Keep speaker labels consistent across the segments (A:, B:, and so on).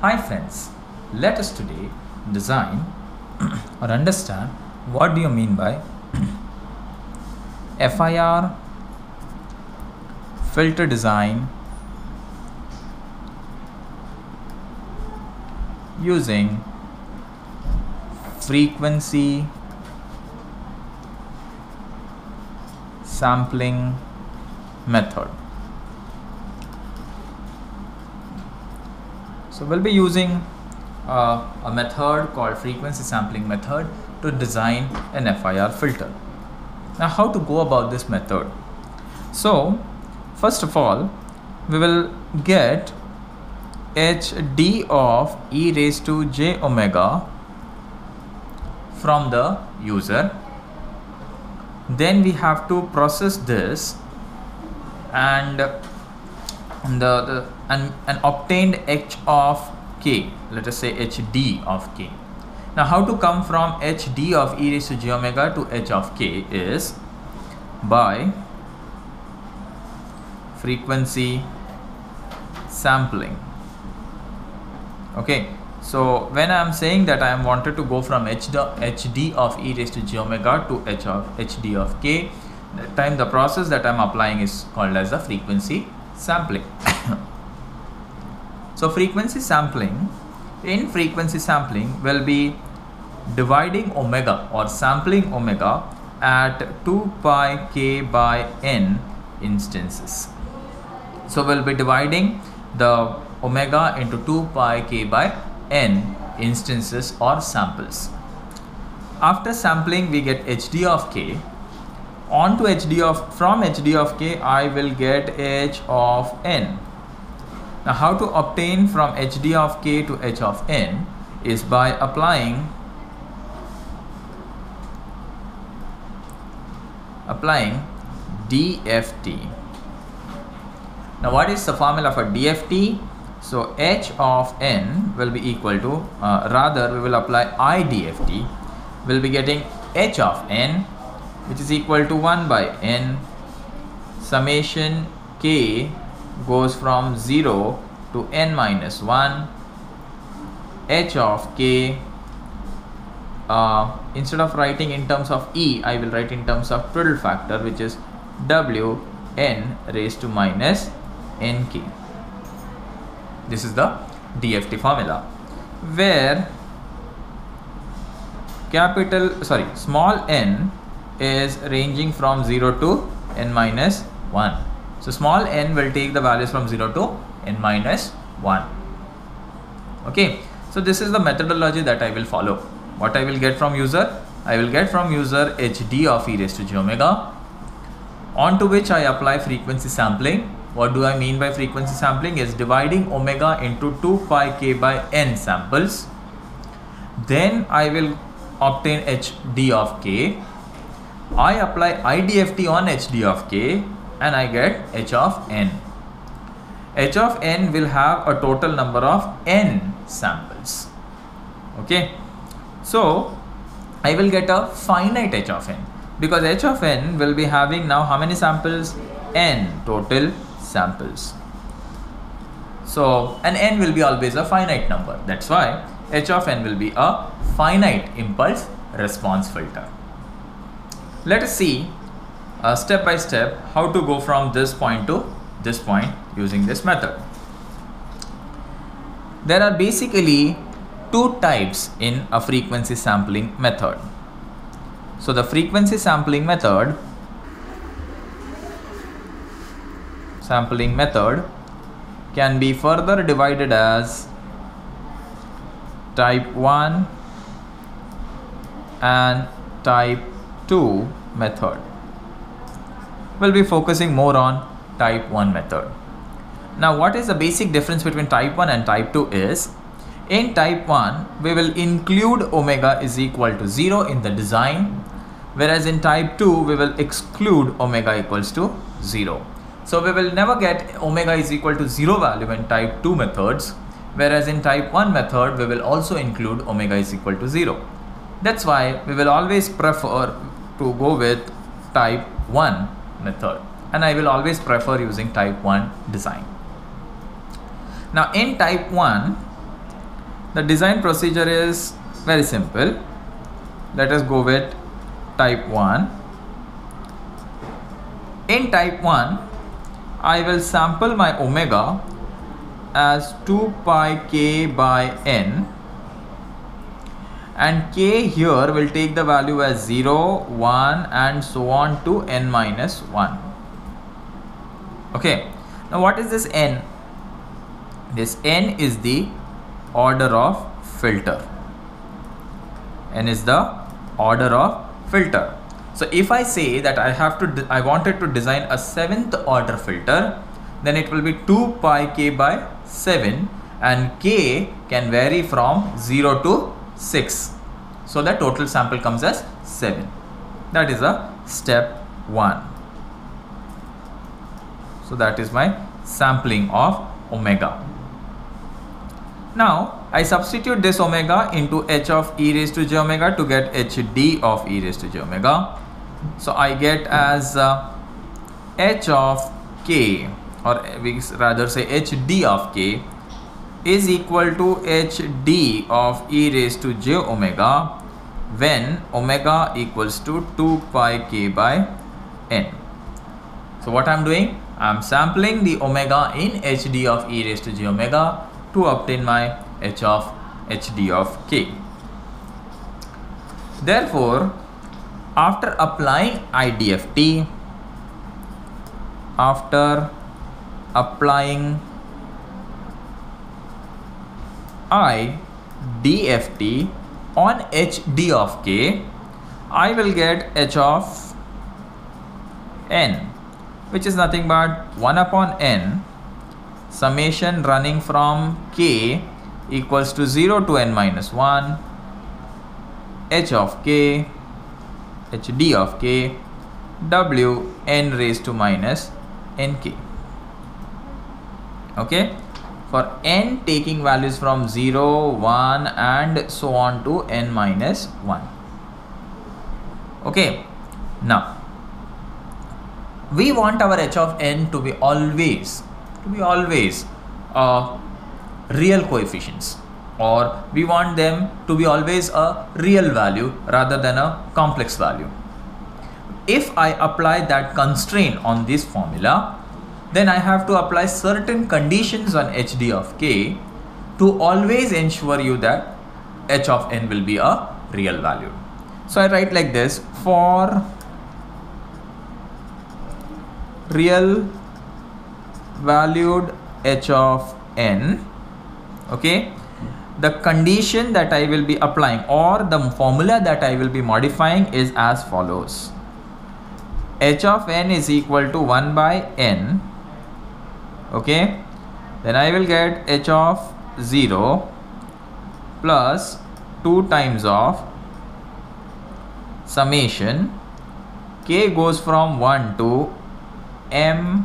A: Hi friends, let us today design or understand what do you mean by FIR filter design using frequency sampling method. So we'll be using uh, a method called frequency sampling method to design an FIR filter. Now how to go about this method? So first of all we will get hd of e raised to j omega from the user then we have to process this and the, the and, and obtained h of k. Let us say hd of k. Now how to come from hd of e raised to j omega to h of k is by frequency sampling. Okay so when i am saying that i am wanted to go from h hd of e raised to j omega to h of hd of k the time the process that i'm applying is called as the frequency sampling so frequency sampling in frequency sampling will be dividing omega or sampling omega at 2 pi k by n instances so we'll be dividing the omega into 2 pi k by n instances or samples. After sampling we get hd of k. On to hd of from hd of k I will get h of n. Now how to obtain from hd of k to h of n is by applying applying DFT. Now what is the formula for DFT? So h of n will be equal to, uh, rather we will apply IDFT, we will be getting h of n which is equal to 1 by n summation k goes from 0 to n minus 1 h of k. Uh, instead of writing in terms of e I will write in terms of twiddle factor which is w n raised to minus nk this is the DFT formula where capital sorry small n is ranging from 0 to n minus 1 so small n will take the values from 0 to n minus 1 okay. So this is the methodology that I will follow. What I will get from user? I will get from user hd of e raised to j omega onto which I apply frequency sampling. What do I mean by frequency sampling? Is dividing omega into 2 pi k by n samples. Then I will obtain hd of k I apply IDFT on hd of k and I get h of n. H of n will have a total number of n samples. Okay? So I will get a finite h of n because h of n will be having now how many samples? N total samples. So an n will be always a finite number. That's why h of n will be a finite impulse response filter let us see uh, step by step how to go from this point to this point using this method. There are basically two types in a frequency sampling method. So the frequency sampling method sampling method can be further divided as type 1 and type 2 method. We'll be focusing more on type 1 method. Now what is the basic difference between type 1 and type 2 is in type 1 we will include omega is equal to 0 in the design whereas in type 2 we will exclude omega equals to 0. So we will never get omega is equal to 0 value in type 2 methods whereas in type 1 method we will also include omega is equal to 0. That's why we will always prefer to go with type 1 method. And I will always prefer using type 1 design. Now in type 1 the design procedure is very simple. Let us go with type 1 in type 1 I will sample my omega as 2 pi k by n and k here will take the value as 0 1 and so on to n minus 1 okay. Now what is this n? This n is the order of filter. n is the order of filter. So if I say that I have to I wanted to design a seventh order filter then it will be 2 pi k by 7 and k can vary from 0 to 6 so the total sample comes as 7 that is a step 1 so that is my sampling of omega. Now I substitute this omega into h of e raised to j omega to get hd of e raised to j omega. So I get as uh, h of k or we rather say hd of k is equal to hd of e raised to j omega when omega equals to 2 pi k by n. So what I'm doing? I'm sampling the omega in hd of e raised to j omega to obtain my h of hd of k. Therefore, after applying IDFT, after applying IDFT on HD of k, I will get h of n which is nothing but 1 upon n summation running from k equals to 0 to n minus 1 h of k hd of k w n raised to minus nk okay for n taking values from 0 1 and so on to n minus 1 okay now we want our h of n to be always to be always uh, real coefficients or we want them to be always a real value rather than a complex value. If I apply that constraint on this formula, then I have to apply certain conditions on hd of k to always ensure you that h of n will be a real value. So I write like this for real valued h of n okay the condition that I will be applying or the formula that I will be modifying is as follows h of n is equal to 1 by n okay? Then I will get h of 0 plus 2 times of summation. K goes from 1 to m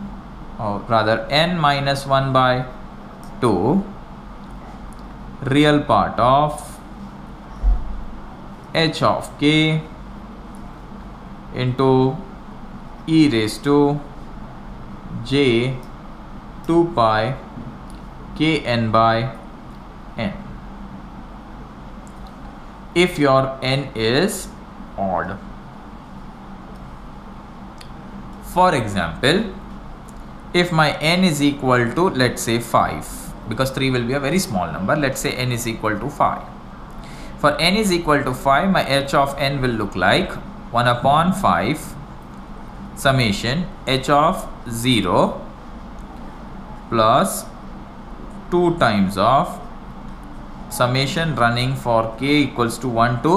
A: or rather n minus 1 by 2 real part of h of k into e raised to j 2 pi k n by n if your n is odd. For example, if my n is equal to let's say 5 because 3 will be a very small number let's say n is equal to 5 for n is equal to 5 my h of n will look like 1 upon 5 summation h of 0 plus 2 times of summation running for k equals to 1 to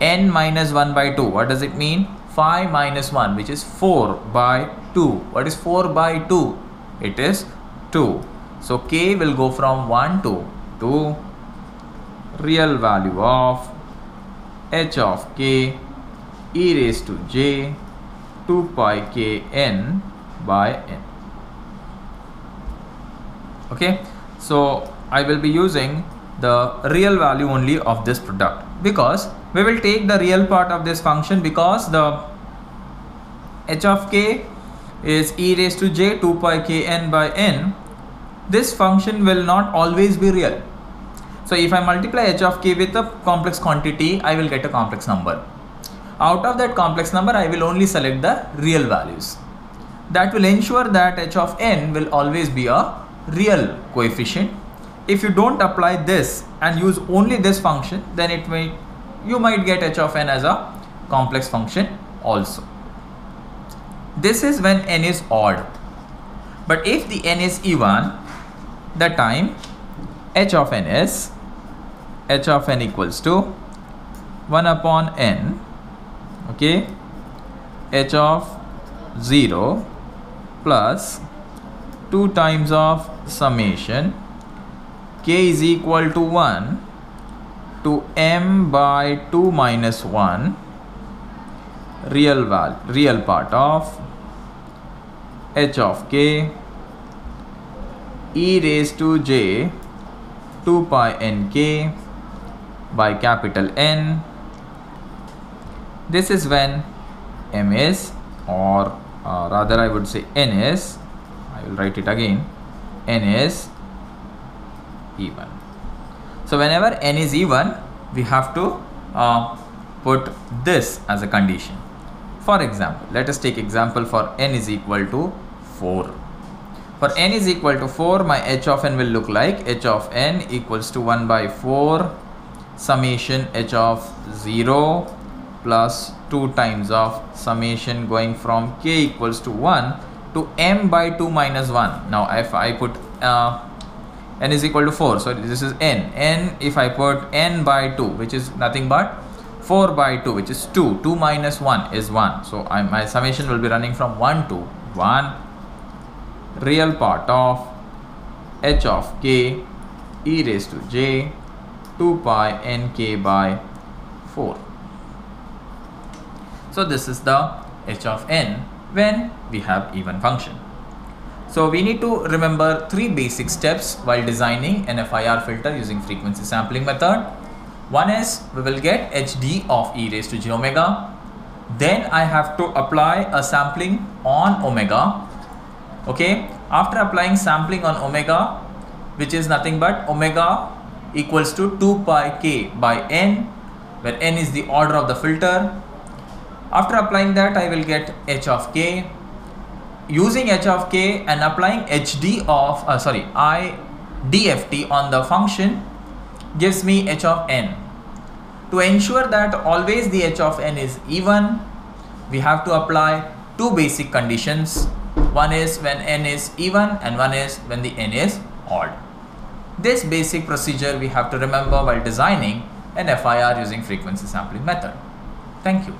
A: n minus 1 by 2 what does it mean? 5 minus 1 which is 4 by 2 what is 4 by 2 it is 2 so k will go from 1 to 2 real value of h of k e raised to j 2 pi k n by n. Okay, so I will be using the real value only of this product because we will take the real part of this function because the h of k is e raised to j 2 pi k n by n this function will not always be real So if I multiply h of k with a complex quantity, I will get a complex number. Out of that complex number, I will only select the real values. That will ensure that h of n will always be a real coefficient. If you don't apply this and use only this function, then it may you might get h of n as a complex function also. This is when n is odd. But if the n is even, the time h of n is h of n equals to 1 upon n okay h of 0 plus 2 times of summation k is equal to 1 to m by 2 minus 1 real val real part of h of k e raised to j 2 pi n k by capital N. This is when m is or uh, rather I would say n is I will write it again n is even. So whenever n is even we have to uh, put this as a condition. For example, let us take example for n is equal to 4. For n is equal to 4, my h of n will look like h of n equals to 1 by 4 summation h of 0 plus 2 times of summation going from k equals to 1 to m by 2 minus 1. Now if I put uh, n is equal to 4, so this is n. n if I put n by 2 which is nothing but 4 by 2 which is 2. 2 minus 1 is 1. So I, my summation will be running from 1 to 1 real part of h of k e raised to j 2 pi nk by 4. So this is the h of n when we have even function. So we need to remember three basic steps while designing an FIR filter using frequency sampling method. One is we will get hd of e raised to j omega. Then I have to apply a sampling on omega. Okay, after applying sampling on omega, which is nothing but omega equals to 2 pi k by n where n is the order of the filter. After applying that I will get h of k. Using h of k and applying hd of uh, sorry i dft on the function gives me h of n. To ensure that always the h of n is even we have to apply two basic conditions. One is when n is even and one is when the n is odd. This basic procedure we have to remember while designing an FIR using frequency sampling method. Thank you.